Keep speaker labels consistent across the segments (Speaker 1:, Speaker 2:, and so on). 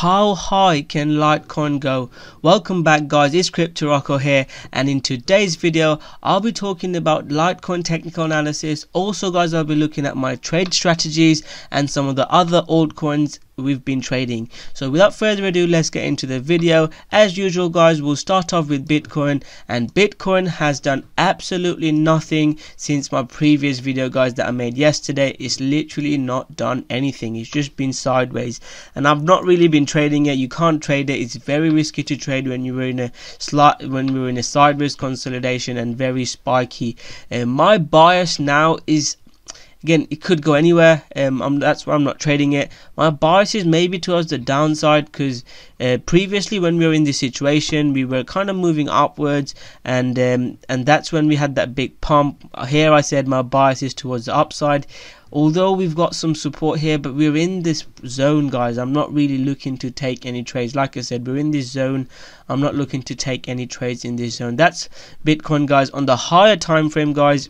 Speaker 1: how high can Litecoin go? Welcome back guys, it's Crypto Rocko here and in today's video I'll be talking about Litecoin technical analysis. Also guys I'll be looking at my trade strategies and some of the other altcoins we've been trading. So without further ado, let's get into the video. As usual, guys, we'll start off with Bitcoin. And Bitcoin has done absolutely nothing since my previous video, guys, that I made yesterday. It's literally not done anything. It's just been sideways. And I've not really been trading it. You can't trade it. It's very risky to trade when you're in a slight when we're in a sideways consolidation and very spiky. Uh, my bias now is Again, it could go anywhere. Um, that's why I'm not trading it. My bias is maybe towards the downside because uh, previously when we were in this situation, we were kind of moving upwards, and um, and that's when we had that big pump. Here I said my bias is towards the upside. Although we've got some support here, but we're in this zone, guys. I'm not really looking to take any trades. Like I said, we're in this zone. I'm not looking to take any trades in this zone. That's Bitcoin, guys. On the higher time frame, guys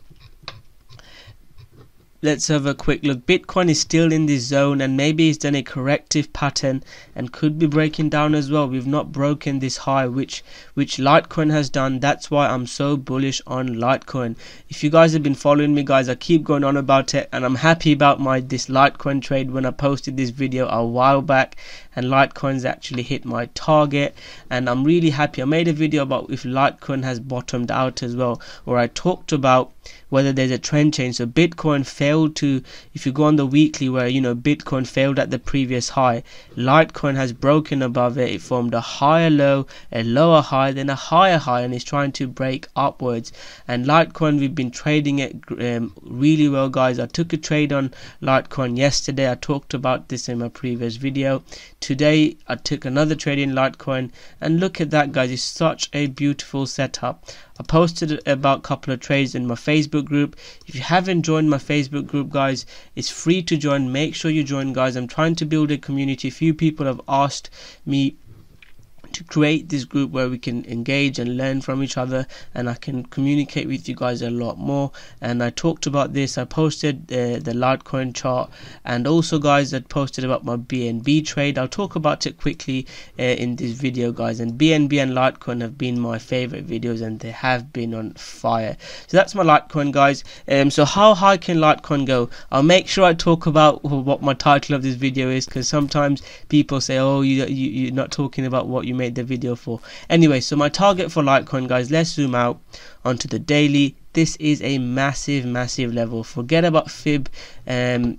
Speaker 1: let's have a quick look. Bitcoin is still in this zone and maybe it's done a corrective pattern and could be breaking down as well. We've not broken this high which which Litecoin has done. That's why I'm so bullish on Litecoin. If you guys have been following me guys, I keep going on about it and I'm happy about my this Litecoin trade when I posted this video a while back and Litecoin's actually hit my target and I'm really happy. I made a video about if Litecoin has bottomed out as well where I talked about whether there's a trend change. So Bitcoin failed to, if you go on the weekly where, you know, Bitcoin failed at the previous high, Litecoin has broken above it. It formed a higher low, a lower high, then a higher high, and it's trying to break upwards. And Litecoin, we've been trading it um, really well, guys. I took a trade on Litecoin yesterday. I talked about this in my previous video. Today, I took another trade in Litecoin, and look at that, guys. It's such a beautiful setup. I posted about a couple of trades in my Facebook group. If you haven't joined my Facebook group, guys, it's free to join. Make sure you join, guys. I'm trying to build a community. A few people have asked me to create this group where we can engage and learn from each other and I can communicate with you guys a lot more. And I talked about this I posted uh, the Litecoin chart and also guys I posted about my BNB trade. I'll talk about it quickly uh, in this video guys. And BNB and Litecoin have been my favorite videos and they have been on fire. So that's my Litecoin guys. Um, so how high can Litecoin go? I'll make sure I talk about what my title of this video is because sometimes people say oh you, you, you're not talking about what you made the video for. Anyway, so my target for Litecoin, guys, let's zoom out onto the daily. This is a massive, massive level. Forget about Fib um,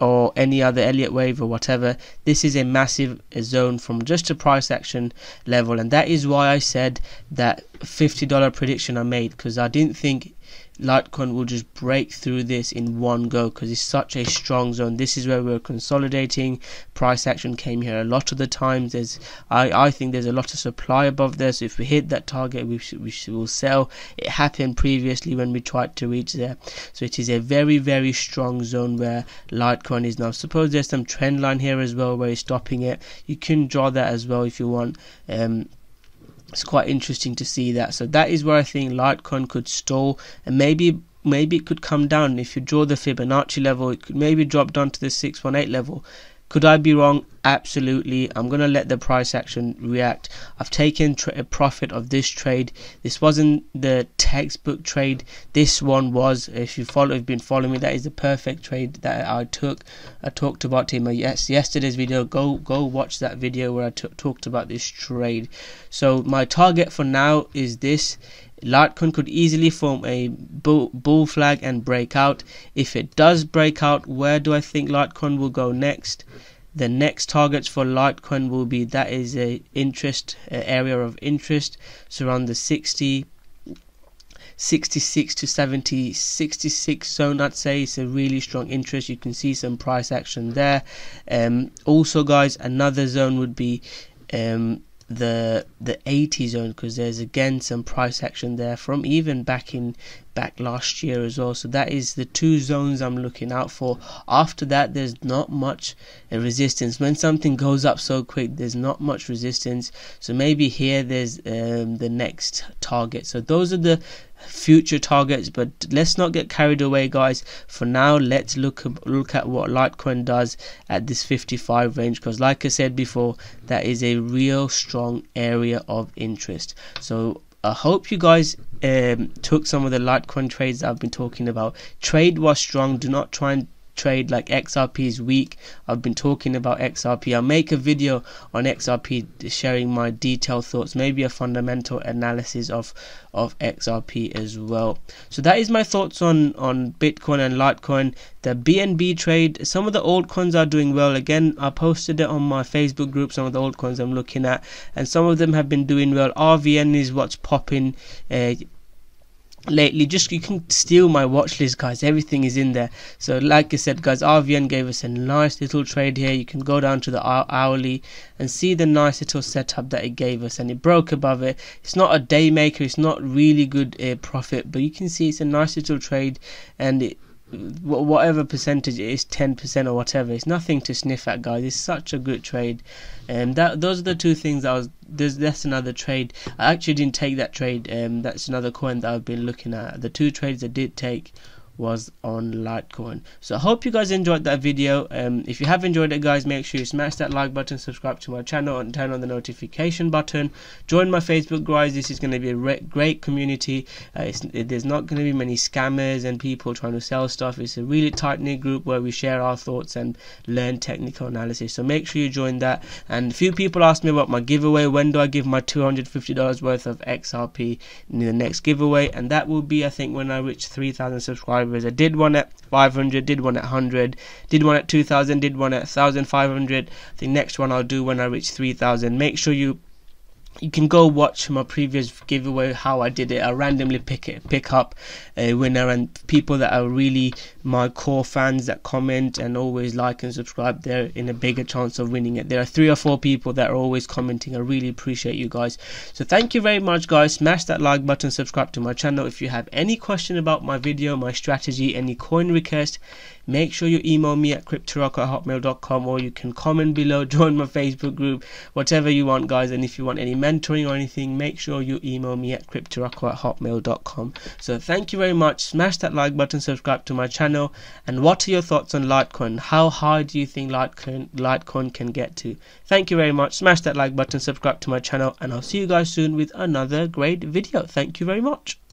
Speaker 1: or any other Elliott wave or whatever. This is a massive zone from just a price action level, and that is why I said that $50 prediction I made because I didn't think Litecoin will just break through this in one go because it's such a strong zone. This is where we're consolidating. Price action came here a lot of the times. There's, I, I think there's a lot of supply above there. So if we hit that target, we we will sell. It happened previously when we tried to reach there. So it is a very very strong zone where Litecoin is now. Suppose there's some trend line here as well where it's stopping it. You can draw that as well if you want. Um, it's quite interesting to see that. So that is where I think Litecoin could stall and maybe maybe it could come down if you draw the Fibonacci level. It could maybe drop down to the 618 level. Could I be wrong? Absolutely. I'm going to let the price action react. I've taken a profit of this trade. This wasn't the textbook trade. This one was. If you follow, have been following me, that is the perfect trade that I took. I talked about in my uh, yes yesterday's video. Go go watch that video where I talked about this trade. So my target for now is this. Litecoin could easily form a bull, bull flag and break out. If it does break out, where do I think Litecoin will go next? The next targets for Litecoin will be that is a interest a area of interest, so around the 60 66 to 70 66 zone i'd say it's a really strong interest you can see some price action there um, also guys another zone would be um, the the 80 zone because there's again some price action there from even back in back last year as well. So that is the two zones i'm looking out for. After that there's not much resistance. When something goes up so quick there's not much resistance. So maybe here there's um, the next target. So those are the future targets but let's not get carried away guys. For now let's look look at what litecoin does at this 55 range because like i said before that is a real strong area of interest. So I hope you guys um, took some of the Litecoin trades I've been talking about. Trade was strong. Do not try and trade like XRP is weak. I've been talking about XRP. I'll make a video on XRP sharing my detailed thoughts, maybe a fundamental analysis of of XRP as well. So that is my thoughts on on Bitcoin and Litecoin. The BNB trade, some of the altcoins are doing well. Again, I posted it on my Facebook group. Some of the altcoins I'm looking at, and some of them have been doing well. RVN is what's popping. Uh, lately just you can steal my watch list guys. Everything is in there. So like i said guys rvn gave us a nice little trade here. You can go down to the hourly and see the nice little setup that it gave us and it broke above it. It's not a day maker. It's not really good uh, profit but you can see it's a nice little trade and it whatever percentage it is 10% or whatever it's nothing to sniff at guys. It's such a good trade. And um, that those are the two things I was there's that's another trade. I actually didn't take that trade um that's another coin that I've been looking at. The two trades I did take was on Litecoin. So I hope you guys enjoyed that video. Um, if you have enjoyed it guys, make sure you smash that like button, subscribe to my channel and turn on the notification button. Join my Facebook guys, this is going to be a great community. Uh, it, there's not going to be many scammers and people trying to sell stuff. It's a really tight knit group where we share our thoughts and learn technical analysis. So make sure you join that. And a few people asked me about my giveaway. When do I give my $250 worth of XRP in the next giveaway? And that will be I think when I reach 3,000 subscribers subscribers. I did one at 500, did one at 100, did one at 2000, did one at 1500. The next one I'll do when I reach 3000. Make sure you you can go watch my previous giveaway how I did it. I randomly pick it, pick up a winner and people that are really my core fans that comment and always like and subscribe. They're in a bigger chance of winning it. There are three or four people that are always commenting. I really appreciate you guys. So thank you very much, guys. Smash that like button, subscribe to my channel. If you have any question about my video, my strategy, any coin request, make sure you email me at cryptorocko at hotmail.com or you can comment below, join my Facebook group, whatever you want, guys. And if you want any mentoring or anything, make sure you email me at cryptorocko at hotmail.com. So thank you very much. Smash that like button, subscribe to my channel. And what are your thoughts on Litecoin? How high do you think Litecoin, Litecoin can get to? Thank you very much. Smash that like button, subscribe to my channel, and I'll see you guys soon with another great video. Thank you very much.